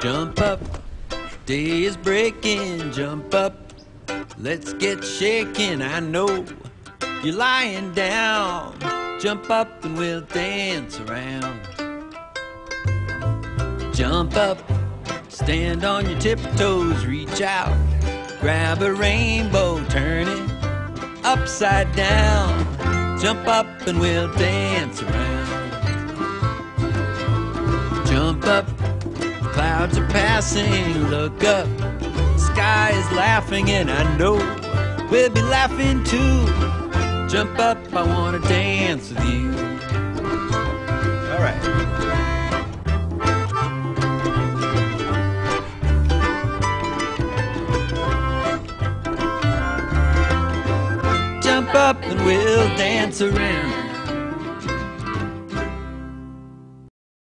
Jump up, day is breaking. Jump up, let's get shaking. I know you're lying down. Jump up and we'll dance around. Jump up, stand on your tiptoes, reach out, grab a rainbow, turn it upside down. Jump up and we'll dance around. Clouds are passing, look up, sky is laughing, and I know we'll be laughing too. Jump up, I wanna dance with you. All right. Jump up and we'll dance around.